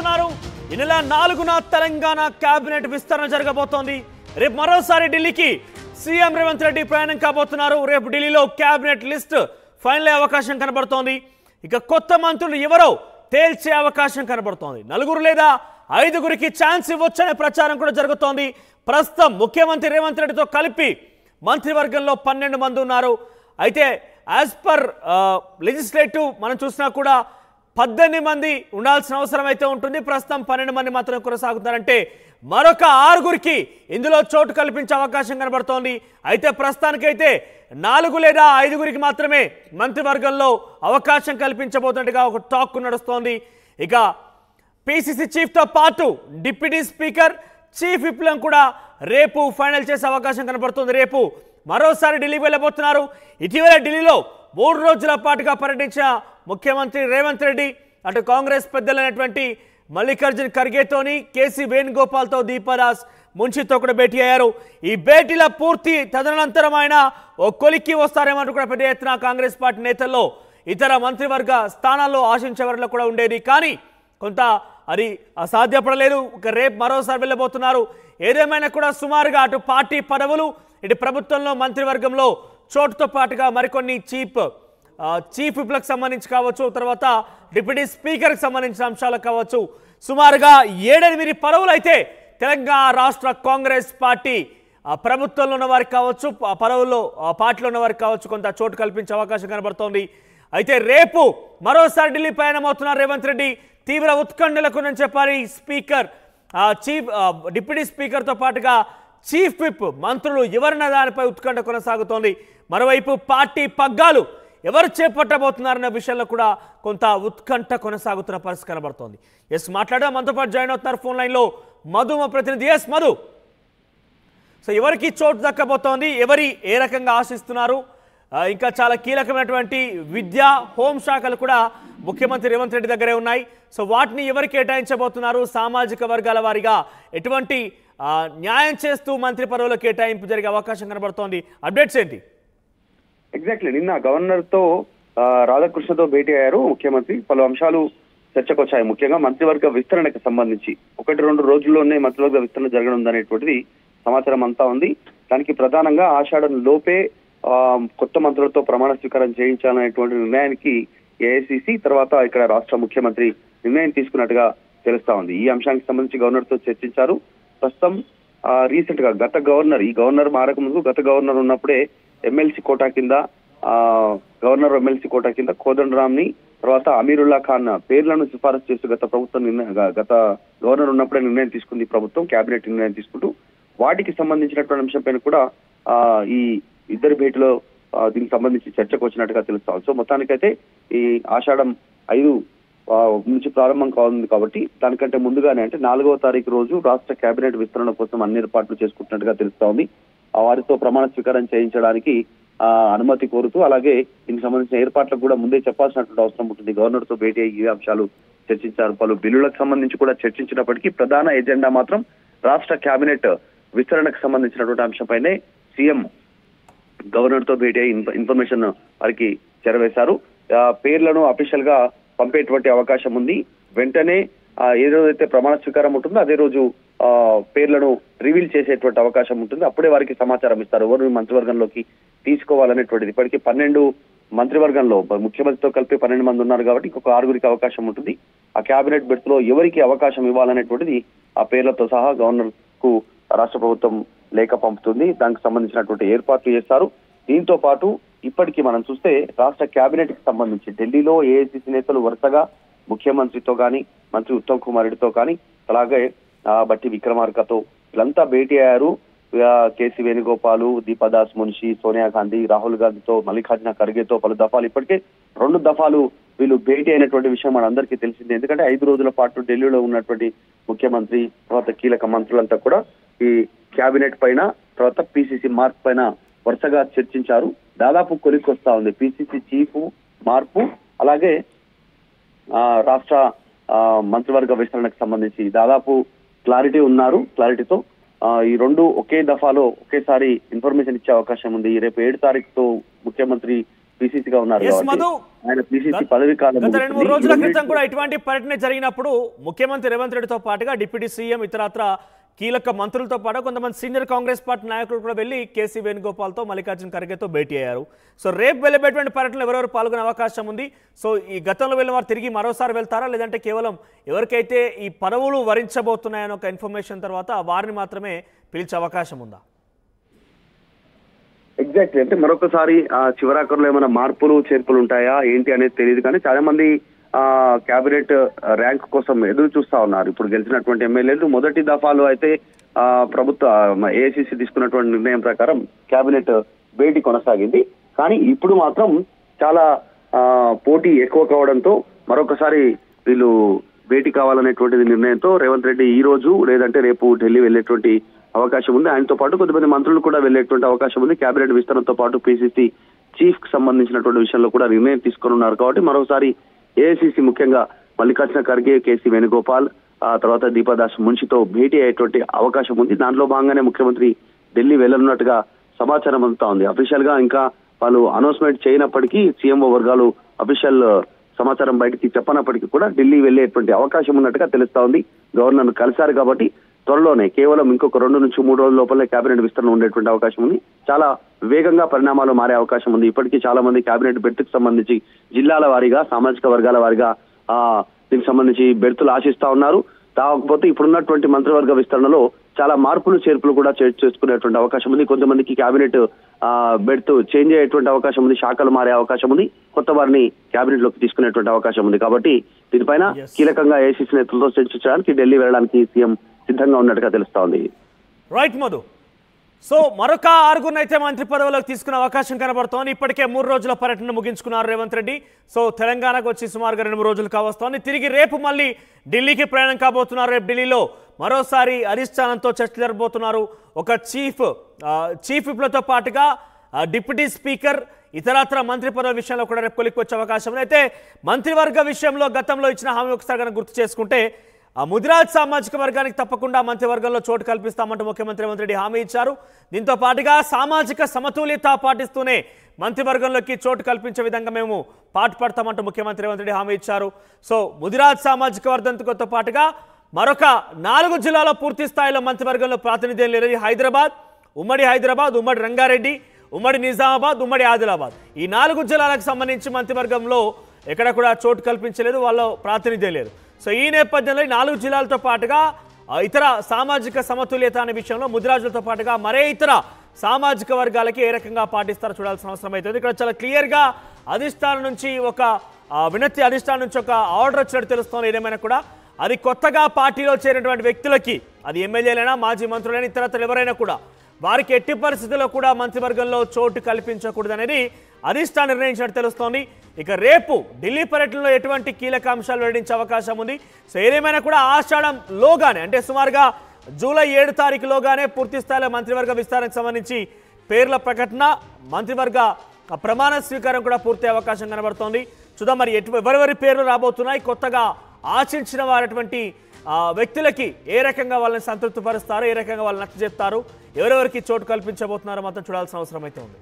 ఉన్నారు ఈ నెల నాలుగున తెలంగాణ కేబినెట్ విస్తరణ జరగబోతోంది. రేపు మరోసారి ఢిల్లీకి సీఎం రేవంత్ రెడ్డి ప్రయాణం కాబోతున్నారు. రేపు ఢిల్లీలో కేబినెట్ లిస్ట్ ఫైనల్ అయ్యే అవకాశం కనబడుతోంది. ఇక కొత్త మంత్రులు ఎవరో తేల్చే అవకాశం కనబడుతోంది. నలుగురు లేదా ఐదుగురికి ఛాన్స్ ఇవ్వచ్చనే ప్రచారం కూడా జరుగుతోంది. ప్రస్తుతం ముఖ్యమంత్రి రేవంత్ రెడ్డితో కలిపి మంత్రివర్గంలో పన్నెండు మంది ఉన్నారు. అయితే యాజ్ పర్ లెజిస్లేటివ్ మనం చూసినా కూడా పద్దెనిమిది మంది ఉండాల్సిన అవసరం అయితే ఉంటుంది. ప్రస్తుతం పన్నెండు మంది మాత్రం కొనసాగుతున్నారంటే మరొక ఆరుగురికి ఇందులో చోటు కల్పించే అవకాశం కనబడుతోంది. అయితే ప్రస్తుతానికైతే నాలుగు లేదా ఐదుగురికి మాత్రమే మంత్రివర్గంలో అవకాశం కల్పించబోతున్నట్టుగా ఒక టాక్ నడుస్తోంది. ఇక పిసిసి చీఫ్తో పాటు డిప్యూటీ స్పీకర్ చీఫ్ విప్లం కూడా రేపు ఫైనల్ చేసే అవకాశం కనబడుతుంది. రేపు మరోసారి ఢిల్లీకి వెళ్ళబోతున్నారు. ఇటీవల ఢిల్లీలో మూడు రోజుల పాటుగా పర్యటించిన ముఖ్యమంత్రి రేవంత్ రెడ్డి అటు కాంగ్రెస్ పెద్దలైనటువంటి మల్లికార్జున్ ఖర్గేతోని కేసీ వేణుగోపాల్తో దీపాదాస్ మున్షితో కూడా భేటీ అయ్యారు. ఈ భేటీల పూర్తి తదనంతరం ఆయన ఓ కొలిక్కి వస్తారేమంటూ కూడా పెద్ద ఎత్తున కాంగ్రెస్ పార్టీ నేతల్లో ఇతర మంత్రివర్గ స్థానాల్లో ఆశించే వారిలో కూడా ఉండేది. కానీ కొంత అది సాధ్యపడలేదు ఒక రేపు మరోసారి వెళ్ళబోతున్నారు. ఏదేమైనా కూడా సుమారుగా అటు పార్టీ పదవులు ఇటు ప్రభుత్వంలో మంత్రివర్గంలో చోటుతో పాటుగా మరికొన్ని చీఫ్ చీఫ్ విప్లకు సంబంధించి కావచ్చు తర్వాత డిప్యూటీ స్పీకర్కి సంబంధించిన అంశాలకు కావచ్చు. సుమారుగా ఏడెనిమిది పదవులు అయితే తెలంగాణ రాష్ట్ర కాంగ్రెస్ పార్టీ ప్రభుత్వంలో ఉన్న వారికి కావచ్చు ఆ పదవుల్లో పార్టీలో ఉన్న వారికి కావచ్చు కొంత చోటు కల్పించే అవకాశం కనబడుతోంది. అయితే రేపు మరోసారి ఢిల్లీ ప్రయాణం అవుతున్నారు రేవంత్ రెడ్డి తీవ్ర ఉత్కంఠలకు నేను చెప్పాలి స్పీకర్. చీఫ్ డిప్యూటీ స్పీకర్తో పాటుగా చీఫ్ విప్ మంత్రులు ఎవరిన దానిపై ఉత్కంఠ కొనసాగుతోంది. మరోవైపు పార్టీ పగ్గాలు ఎవరు చేపట్టబోతున్నారనే విషయంలో కూడా కొంత ఉత్కంఠ కొనసాగుతున్న పరిస్థితి కనబడుతోంది. ఎస్ మాట్లాడడం మనతో పాటు జాయిన్ అవుతున్నారు ఫోన్ లైన్లో మధు మా ప్రతినిధి. ఎస్ మధు. సో ఎవరికి చోటు దక్కబోతోంది? ఎవరి ఏ రకంగా ఆశిస్తున్నారు? ఇంకా చాలా కీలకమైనటువంటి విద్య హోం శాఖలు కూడా ముఖ్యమంత్రి రేవంత్ రెడ్డి దగ్గరే ఉన్నాయి. సో వాటిని ఎవరు కేటాయించబోతున్నారు? సామాజిక వర్గాల వారిగా ఎటువంటి న్యాయం చేస్తూ మంత్రి పదవుల కేటాయింపు జరిగే అవకాశం కనబడుతోంది. అప్డేట్స్ ఏంటి? ఎగ్జాక్ట్లీ నిన్న గవర్నర్తో రాధాకృష్ణతో భేటీ అయ్యారు ముఖ్యమంత్రి. పలు అంశాలు చర్చకు వచ్చాయి ముఖ్యంగా మంత్రివర్గ విస్తరణకు సంబంధించి. ఒకటి రెండు రోజుల్లోనే మంత్రివర్గ విస్తరణ జరగనుందనేటువంటిది సమాచారం అంతా ఉంది. దానికి ప్రధానంగా ఆషాఢం లోపే కొత్త మంత్రులతో ప్రమాణ స్వీకారం చేయించాలనేటువంటి నిర్ణయానికి ఏఐసిసి తర్వాత ఇక్కడ రాష్ట్ర ముఖ్యమంత్రి నిర్ణయం తీసుకున్నట్టుగా తెలుస్తా ఉంది. ఈ అంశానికి సంబంధించి గవర్నర్తో చర్చించారు. ప్రస్తుతం రీసెంట్గా గత గవర్నర్ ఈ గవర్నర్ మారక ముందు గత గవర్నర్ ఉన్నప్పుడే ఎమ్మెల్సీ కోటా కింద గవర్నర్ ఎమ్మెల్సీ కోటా కింద కోదండరామ్ని తర్వాత అమీరుల్లా ఖాన్ పేర్లను సిఫారసు చేస్తూ గత ప్రభుత్వం నిర్ణయం గత గవర్నర్ ఉన్నప్పుడే నిర్ణయం తీసుకుంది ప్రభుత్వం కేబినెట్ నిర్ణయం తీసుకుంటూ. వాటికి సంబంధించినటువంటి అంశంపైన కూడా ఆ, ఈ ఇద్దరు భేటీలో దీనికి సంబంధించి చర్చకు వచ్చినట్టుగా తెలుస్తాం. సో మొత్తానికైతే ఈ ఆషాఢం ఐదు నుంచి ప్రారంభం కానుంది కాబట్టి దానికంటే ముందుగానే అంటే నాలుగవ తారీఖు రోజు రాష్ట్ర కేబినెట్ విస్తరణ కోసం అన్ని ఏర్పాట్లు చేసుకుంటున్నట్టుగా తెలుస్తా ఉంది. వారితో ప్రమాణ స్వీకారం చేయించడానికి అనుమతి కోరుతూ అలాగే దీనికి సంబంధించిన ఏర్పాట్లకు కూడా ముందే చెప్పాల్సినటువంటి అవసరం ఉంటుంది. గవర్నర్తో భేటీ అయ్యి ఈ అంశాలు చర్చించారు. పలు బిల్లులకు సంబంధించి కూడా చర్చించినప్పటికీ ప్రధాన ఎజెండా మాత్రం రాష్ట్ర కేబినెట్ విస్తరణకు సంబంధించినటువంటి అంశంపైనే సీఎం గవర్నర్తో భేటీ అయ్యి ఇన్ఫర్మేషన్ వారికి చేరవేశారు. పేర్లను అఫీషియల్గా పంపేటువంటి అవకాశం ఉంది. వెంటనే ఏ రోజైతే ప్రమాణ స్వీకారం ఉంటుందో అదే రోజు పేర్లను రివీల్ చేసేటువంటి అవకాశం ఉంటుంది. అప్పుడే వారికి సమాచారం ఇస్తారు. ఎవరు మంత్రివర్గంలోకి తీసుకోవాలనేటువంటిది. ఇప్పటికీ పన్నెండు మంత్రివర్గంలో ముఖ్యమంత్రితో కలిపి పన్నెండు మంది ఉన్నారు కాబట్టి ఇంకొక ఆరుగురికి అవకాశం ఉంటుంది. ఆ కేబినెట్ బెర్త్లో ఎవరికి అవకాశం ఇవ్వాలనేటువంటిది ఆ పేర్లతో సహా గవర్నర్కు రాష్ట్ర ప్రభుత్వం లేఖ పంపుతుంది. దానికి సంబంధించినటువంటి ఏర్పాట్లు చేస్తారు. దీంతో పాటు ఇప్పటికీ మనం చూస్తే రాష్ట్ర కేబినెట్కి సంబంధించి ఢిల్లీలో ఏఐసిసి నేతలు వరుసగా ముఖ్యమంత్రితో కానీ మంత్రి ఉత్తమ్ కుమార్ రెడ్డితో కానీ అలాగే బట్టి విక్రమార్కతో వీళ్ళంతా భేటీ అయ్యారు. కేసీ వేణుగోపాలు దీపదాస్ మున్షి సోనియా గాంధీ రాహుల్ గాంధీతో మల్లికార్జున ఖర్గేతో పలు దఫాలు. ఇప్పటికే రెండు దఫాలు వీళ్ళు భేటీ అయినటువంటి విషయం మనందరికీ తెలిసిందే. ఎందుకంటే ఐదు రోజుల పాటు ఢిల్లీలో ఉన్నటువంటి ముఖ్యమంత్రి తర్వాత కీలక మంత్రులంతా కూడా ఈ క్యాబినెట్ పైన తర్వాత పిసిసి మార్క్ పైన వరుసగా చర్చించారు. దాదాపు కొలిక్కొస్తా ఉంది. పిసిసి చీఫ్ మార్పు అలాగే ఆ, రాష్ట్ర మంత్రివర్గ విస్తరణకు సంబంధించి దాదాపు క్లారిటీ ఉన్నారు క్లారిటీతో ఈ రెండు ఒకే దఫాలో ఒకేసారి ఇన్ఫర్మేషన్ ఇచ్చే అవకాశం ఉంది రేపు ఏడు తారీఖుతో ముఖ్యమంత్రి పిసిసిగా ఉన్నారు Yes, కాబట్టి మధు. ఆయన పిసిసి పదవి కాలం రెండు మూడు. రోజుల క్రితం కూడా ఇటువంటి పర్యటన జరిగినప్పుడు ముఖ్యమంత్రి రేవంత్ రెడ్డితో పాటుగా డిప్యూటీ సీఎం ఇతరత్ర కీలక మంత్రులతో పాటు కొంతమంది సీనియర్ కాంగ్రెస్ పార్టీ నాయకులు కూడా వెళ్ళి కేసీ వేణుగోపాల్తో మల్లికార్జున ఖర్గేతో భేటీ అయ్యారు. సో రేపు వెళ్ళబేటువంటి పర్యటనలో ఎవరెవరు పాల్గొనే అవకాశం ఉంది? సో ఈ గతంలో వెళ్ళిన వారు తిరిగి మరోసారి వెళ్తారా? లేదంటే కేవలం ఎవరికైతే ఈ పదవులు వరించబోతున్నాయని ఒక ఇన్ఫర్మేషన్ తర్వాత వారిని మాత్రమే పిలిచే అవకాశం ఉందా? ఎగ్జాక్ట్లీ అంటే మరొకసారి ఆ చివరాఖరులో ఏమైనా మార్పులు చేర్పులు ఉంటాయా? ఏంటి అనేది తెలియదు కానీ చాలా మంది క్యాబినెట్ ర్యాంక్ కోసం ఎదురు చూస్తా ఉన్నారు. ఇప్పుడు గెలిచినటువంటి ఎమ్మెల్యేలు మొదటి దఫాలో అయితే ప్రభుత్వ ఏఐసిసి తీసుకున్నటువంటి నిర్ణయం ప్రకారం క్యాబినెట్ భేటీ కొనసాగింది. కానీ ఇప్పుడు మాత్రం చాలా పోటీ ఎక్కువ కావడంతో మరొకసారి వీళ్ళు భేటీ కావాలనేటువంటిది నిర్ణయంతో రేవంత్ రెడ్డి ఈ రోజు లేదంటే రేపు ఢిల్లీ వెళ్ళేటువంటి అవకాశం ఉంది. ఆయనతో పాటు కొంతమంది మంత్రులు కూడా వెళ్ళేటువంటి అవకాశం ఉంది. కేబినెట్ విస్తరణతో పాటు పిసిసి చీఫ్కి సంబంధించినటువంటి విషయంలో కూడా నిర్ణయం తీసుకొని ఉన్నారు. కాబట్టి మరోసారి ఏఐసిసి ముఖ్యంగా మల్లికార్జున ఖర్గే కేసీ వేణుగోపాల్ ఆ తర్వాత దీపాదాస్ మున్షితో భేటీ అయ్యేటువంటి అవకాశం ఉంది. దాంట్లో భాగంగానే ముఖ్యమంత్రి ఢిల్లీ వెళ్ళనున్నట్టుగా సమాచారం అందుతా ఉంది. అఫీషియల్గా ఇంకా వాళ్ళు అనౌన్స్మెంట్ చేయనప్పటికీ సీఎంఓ వర్గాలు అఫీషియల్ సమాచారం బయటికి చెప్పనప్పటికీ కూడా ఢిల్లీ వెళ్ళేటువంటి అవకాశం ఉన్నట్టుగా తెలుస్తా ఉంది. గవర్నర్ కలిశారు కాబట్టి త్వరలోనే కేవలం ఇంకొక రెండు నుంచి మూడు రోజుల లోపలే కేబినెట్ విస్తరణ ఉండేటువంటి అవకాశం ఉంది. చాలా వేగంగా పరిణామాలు మారే అవకాశం ఉంది. ఇప్పటికీ చాలా మంది కేబినెట్ బెర్త్కి సంబంధించి జిల్లాల వారీగా సామాజిక వర్గాల వారీగా ఆ దీనికి సంబంధించి బెర్తులు ఆశిస్తా ఉన్నారు. కాకపోతే ఇప్పుడున్నటువంటి మంత్రివర్గ విస్తరణలో చాలా మార్పులు చేర్పులు కూడా చేసుకునేటువంటి అవకాశం ఉంది. కొంతమందికి కేబినెట్ ఆ బెర్త్ చేంజ్ అయ్యేటువంటి అవకాశం ఉంది. శాఖలు మారే అవకాశం ఉంది. కొత్త వారిని కేబినెట్లోకి తీసుకునేటువంటి అవకాశం ఉంది. కాబట్టి దీనిపైన. కీలకంగా ఏసీసీ నేతలతో చర్చించడానికి ఢిల్లీ వెళ్ళడానికి సీఎం సిద్ధంగా ఉన్నట్టుగా తెలుస్తోంది. రైట్ మధు సో మరొక ఆరుగురిని అయితే మంత్రి పదవులకు తీసుకునే అవకాశం కనబడుతోంది. ఇప్పటికే మూడు రోజుల పర్యటన ముగించుకున్నారు రేవంత్ రెడ్డి. సో తెలంగాణకు వచ్చి సుమారుగా రెండు మూడు రోజులు కావస్తోంది. తిరిగి రేపు మళ్ళీ ఢిల్లీకి ప్రయాణం కాబోతున్నారు. రేపు ఢిల్లీలో మరోసారి అధిష్టానంతో చర్చ జరగబోతున్నారు ఒక చీఫ్ చీఫ్ విప్లతో పాటుగా డిప్యూటీ స్పీకర్ ఇతరత్ర మంత్రి పదవుల విషయంలో కూడా రేపు కొలిక్కి వచ్చే అవకాశం అయితే మంత్రివర్గ విషయంలో గతంలో ఇచ్చిన హామీ ఒకసారి కనుక గుర్తు చేసుకుంటే ఆ ముదిరాజ్ సామాజిక వర్గానికి తప్పకుండా మంత్రివర్గంలో చోటు కల్పిస్తామంటూ ముఖ్యమంత్రి మంత్రి హామీ ఇచ్చారు. దీంతో పాటుగా సామాజిక సమతుల్యత పాటిస్తూనే మంత్రివర్గంలోకి చోటు కల్పించే విధంగా మేము పాటుపడతామంటూ ముఖ్యమంత్రి మంత్రి హామీ ఇచ్చారు. సో ముదిరాజ్ సామాజిక వర్గంతో పాటుగా మరొక నాలుగు జిల్లాలో పూర్తి స్థాయిలో మంత్రివర్గంలో ప్రాతినిధ్యం లేదు హైదరాబాద్ ఉమ్మడి హైదరాబాద్ ఉమ్మడి రంగారెడ్డి ఉమ్మడి నిజామాబాద్ ఉమ్మడి ఆదిలాబాద్. ఈ నాలుగు జిల్లాలకు సంబంధించి మంత్రివర్గంలో ఎక్కడ కూడా చోటు కల్పించలేదు వాళ్ళ ప్రాతినిధ్యం లేదు. సో ఈ నేపథ్యంలో నాలుగు జిల్లాలతో పాటుగా ఇతర సామాజిక సమతుల్యత అనే విషయంలో ముదిరాజులతో పాటుగా మరే ఇతర సామాజిక వర్గాలకి ఏ రకంగా పాటిస్తారో చూడాల్సిన అవసరం అవుతుంది. ఇక్కడ చాలా క్లియర్గా అధిష్టానం నుంచి ఒక వినతి అధిష్టానం నుంచి ఒక ఆర్డర్ వచ్చినట్టు తెలుస్తోంది. ఏదేమైనా కూడా అది కొత్తగా పార్టీలో చేరినటువంటి వ్యక్తులకి అది ఎమ్మెల్యేలైనా మాజీ మంత్రులైనా ఇతరత్ర ఎవరైనా కూడా వారికి ఎట్టి పరిస్థితుల్లో కూడా మంత్రివర్గంలో చోటు కల్పించకూడదనేది అధిష్టానం నిర్ణయించినట్టు తెలుస్తోంది. ఇక రేపు ఢిల్లీ పర్యటనలో ఎటువంటి కీలక అంశాలు వెల్లడించే అవకాశం ఉంది. సో ఏదేమైనా కూడా ఆషాఢం లోగానే అంటే సుమారుగా జూలై ఏడు తారీఖులోగానే పూర్తి స్థాయిలో మంత్రివర్గ విస్తరణకు సంబంధించి పేర్ల ప్రకటన మంత్రివర్గ ప్రమాణ స్వీకారం కూడా పూర్తి అవకాశం కనబడుతోంది. చూద్దాం మరి ఎటు ఎవరెవరి పేర్లు రాబోతున్నాయి కొత్తగా ఆశించిన వారటువంటి వ్యక్తులకి ఏ రకంగా వాళ్ళని సంతృప్తిపరుస్తారు ఏ రకంగా వాళ్ళని నచ్చజెప్తారు ఎవరెవరికి చోటు కల్పించబోతున్నారో మాత్రం చూడాల్సిన అవసరం అయితే ఉంది.